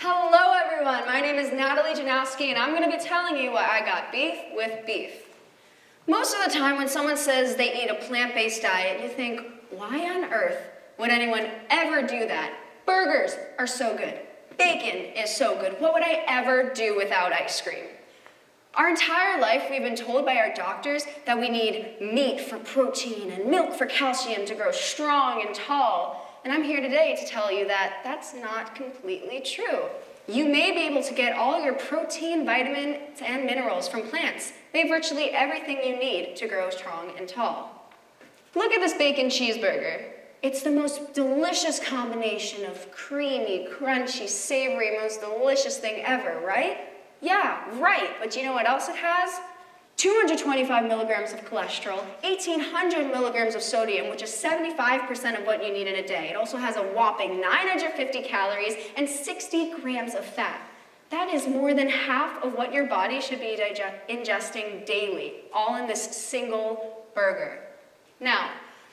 Hello everyone, my name is Natalie Janowski and I'm going to be telling you why I got beef with beef. Most of the time when someone says they eat a plant-based diet, you think, why on earth would anyone ever do that? Burgers are so good. Bacon is so good. What would I ever do without ice cream? Our entire life, we've been told by our doctors that we need meat for protein and milk for calcium to grow strong and tall. And I'm here today to tell you that that's not completely true. You may be able to get all your protein, vitamins, and minerals from plants. They have virtually everything you need to grow strong and tall. Look at this bacon cheeseburger. It's the most delicious combination of creamy, crunchy, savory, most delicious thing ever, right? Yeah, right, but you know what else it has? 225 milligrams of cholesterol, 1800 milligrams of sodium, which is 75% of what you need in a day. It also has a whopping 950 calories and 60 grams of fat. That is more than half of what your body should be ingesting daily, all in this single burger. Now,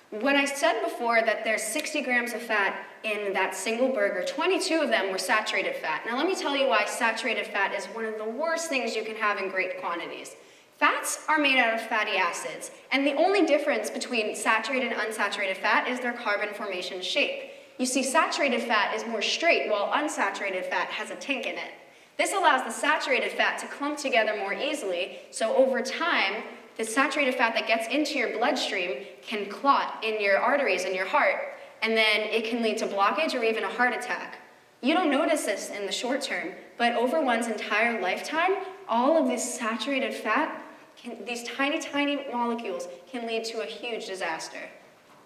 when I said before that there's 60 grams of fat in that single burger, 22 of them were saturated fat. Now let me tell you why saturated fat is one of the worst things you can have in great quantities. Fats are made out of fatty acids, and the only difference between saturated and unsaturated fat is their carbon formation shape. You see, saturated fat is more straight, while unsaturated fat has a tink in it. This allows the saturated fat to clump together more easily, so over time, the saturated fat that gets into your bloodstream can clot in your arteries in your heart, and then it can lead to blockage or even a heart attack. You don't notice this in the short term, but over one's entire lifetime, all of this saturated fat can, these tiny, tiny molecules can lead to a huge disaster.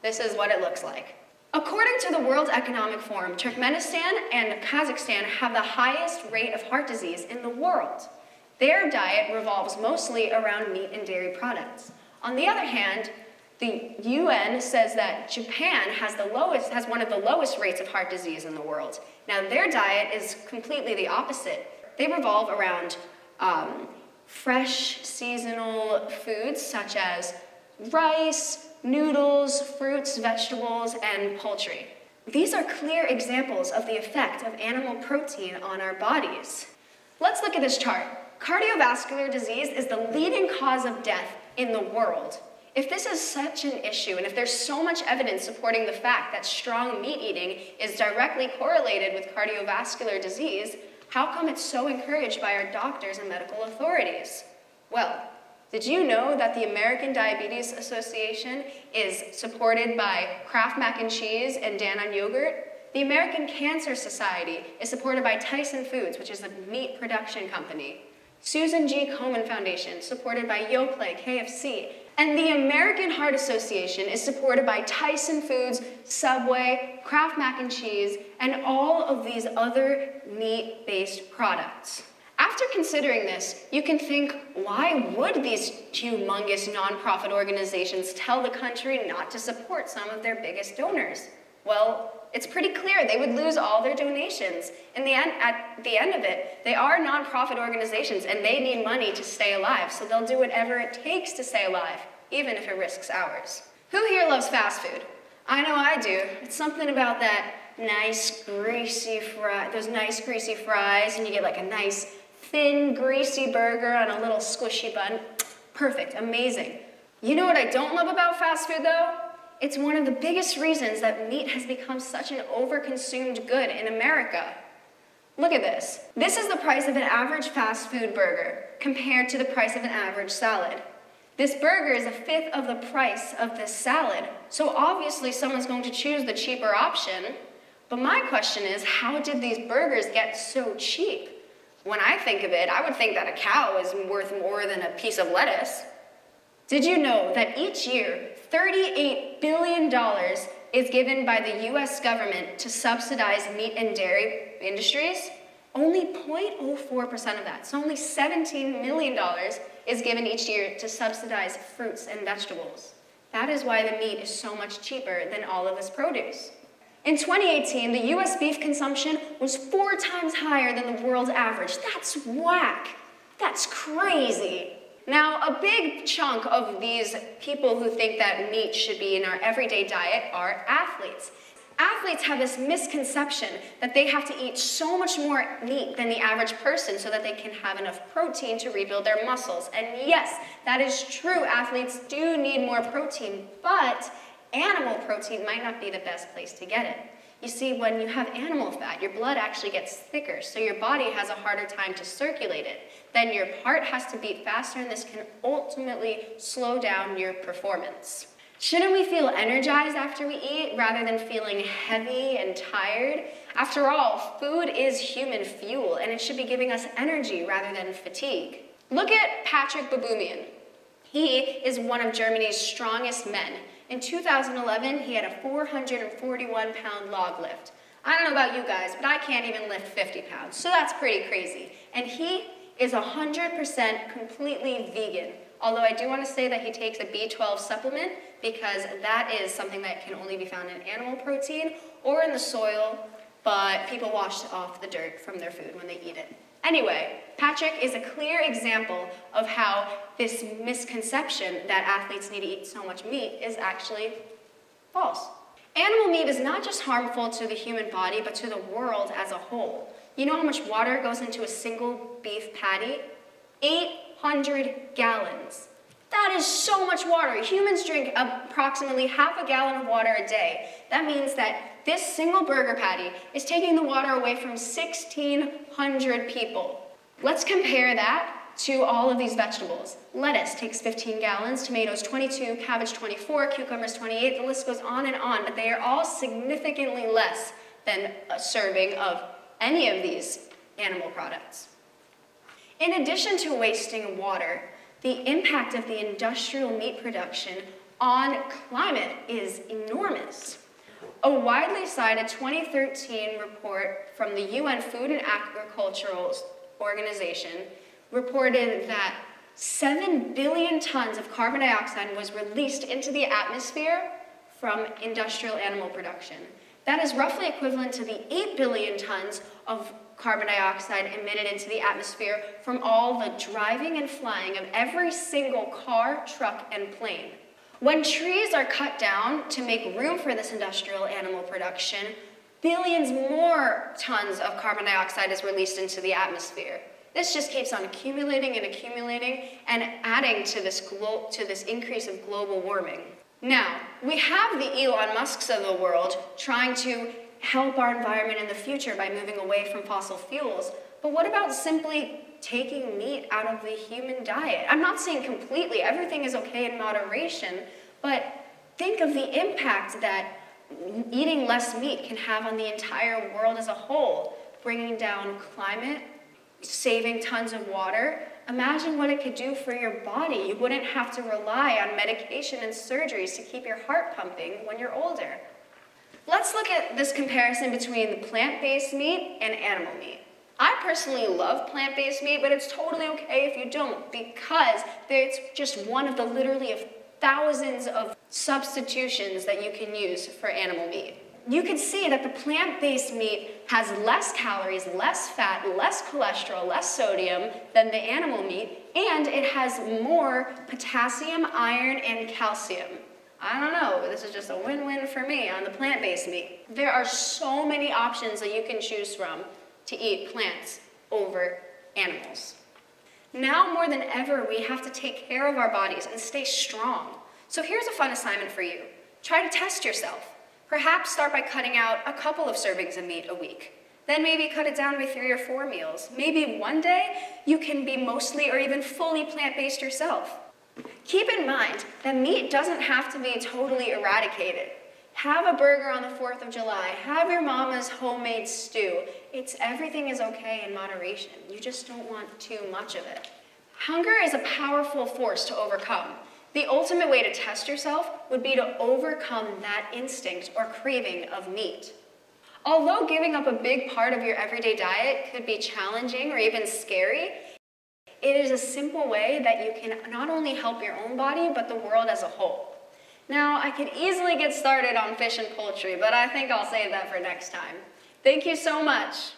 This is what it looks like. According to the World Economic Forum, Turkmenistan and Kazakhstan have the highest rate of heart disease in the world. Their diet revolves mostly around meat and dairy products. On the other hand, the UN says that Japan has the lowest, has one of the lowest rates of heart disease in the world. Now their diet is completely the opposite. They revolve around um, fresh seasonal foods such as rice, noodles, fruits, vegetables, and poultry. These are clear examples of the effect of animal protein on our bodies. Let's look at this chart. Cardiovascular disease is the leading cause of death in the world. If this is such an issue, and if there's so much evidence supporting the fact that strong meat eating is directly correlated with cardiovascular disease, how come it's so encouraged by our doctors and medical authorities? Well, did you know that the American Diabetes Association is supported by Kraft Mac and Cheese and Dannon Yogurt? The American Cancer Society is supported by Tyson Foods, which is a meat production company. Susan G. Komen Foundation, supported by Yoplait, KFC, and the American Heart Association is supported by Tyson Foods, Subway, Kraft Mac and Cheese, and all of these other meat-based products. After considering this, you can think, why would these humongous nonprofit organizations tell the country not to support some of their biggest donors? Well, it's pretty clear they would lose all their donations. In the end, at the end of it, they are nonprofit organizations and they need money to stay alive, so they'll do whatever it takes to stay alive, even if it risks ours. Who here loves fast food? I know I do. It's something about that nice greasy fry, those nice greasy fries, and you get like a nice thin greasy burger on a little squishy bun. Perfect, amazing. You know what I don't love about fast food though? It's one of the biggest reasons that meat has become such an overconsumed good in America. Look at this. This is the price of an average fast food burger compared to the price of an average salad. This burger is a fifth of the price of this salad, so obviously someone's going to choose the cheaper option. But my question is, how did these burgers get so cheap? When I think of it, I would think that a cow is worth more than a piece of lettuce. Did you know that each year, $38 billion is given by the US government to subsidize meat and dairy industries? Only 0.04% of that, so only $17 million is given each year to subsidize fruits and vegetables. That is why the meat is so much cheaper than all of this produce. In 2018, the US beef consumption was four times higher than the world's average. That's whack. That's crazy. Now, a big chunk of these people who think that meat should be in our everyday diet are athletes. Athletes have this misconception that they have to eat so much more meat than the average person so that they can have enough protein to rebuild their muscles. And yes, that is true. Athletes do need more protein, but animal protein might not be the best place to get it. You see, when you have animal fat, your blood actually gets thicker, so your body has a harder time to circulate it. Then your heart has to beat faster, and this can ultimately slow down your performance. Shouldn't we feel energized after we eat rather than feeling heavy and tired? After all, food is human fuel, and it should be giving us energy rather than fatigue. Look at Patrik Baboumian. He is one of Germany's strongest men. In 2011, he had a 441 pound log lift. I don't know about you guys, but I can't even lift 50 pounds, so that's pretty crazy. And he is 100% completely vegan, although I do want to say that he takes a B12 supplement because that is something that can only be found in animal protein or in the soil, but people wash off the dirt from their food when they eat it. Anyway, Patrik is a clear example of how this misconception that athletes need to eat so much meat is actually false. Animal meat is not just harmful to the human body, but to the world as a whole. You know how much water goes into a single beef patty? 800 gallons. That is so much water. Humans drink approximately half a gallon of water a day. That means that this single burger patty is taking the water away from 1,600 people. Let's compare that to all of these vegetables. Lettuce takes 15 gallons, tomatoes 22, cabbage 24, cucumbers 28, the list goes on and on, but they are all significantly less than a serving of any of these animal products. In addition to wasting water, the impact of the industrial meat production on climate is enormous. A widely cited 2013 report from the UN Food and Agricultural Organization reported that 7 billion tons of carbon dioxide was released into the atmosphere from industrial animal production. That is roughly equivalent to the 8 billion tons of carbon dioxide emitted into the atmosphere from all the driving and flying of every single car, truck, and plane. When trees are cut down to make room for this industrial animal production, billions more tons of carbon dioxide is released into the atmosphere. This just keeps on accumulating and accumulating and adding to this, to this increase of global warming. Now, we have the Elon Musks of the world trying to help our environment in the future by moving away from fossil fuels, but what about simply taking meat out of the human diet? I'm not saying completely, everything is okay in moderation, but think of the impact that eating less meat can have on the entire world as a whole, bringing down climate, saving tons of water. Imagine what it could do for your body. You wouldn't have to rely on medication and surgeries to keep your heart pumping when you're older. Let's look at this comparison between the plant-based meat and animal meat. I personally love plant-based meat, but it's totally okay if you don't because it's just one of the literally of thousands of substitutions that you can use for animal meat. You can see that the plant-based meat has less calories, less fat, less cholesterol, less sodium than the animal meat, and it has more potassium, iron, and calcium. I don't know, this is just a win-win for me on the plant-based meat. There are so many options that you can choose from to eat plants over animals. Now more than ever, we have to take care of our bodies and stay strong. So here's a fun assignment for you. Try to test yourself. Perhaps start by cutting out a couple of servings of meat a week. Then maybe cut it down by three or four meals. Maybe one day you can be mostly or even fully plant-based yourself. Keep in mind that meat doesn't have to be totally eradicated. Have a burger on the 4th of July. Have your mama's homemade stew. It's everything is okay in moderation. You just don't want too much of it. Hunger is a powerful force to overcome. The ultimate way to test yourself would be to overcome that instinct or craving of meat. Although giving up a big part of your everyday diet could be challenging or even scary, it is a simple way that you can not only help your own body, but the world as a whole. Now, I could easily get started on fish and poultry, but I think I'll save that for next time. Thank you so much.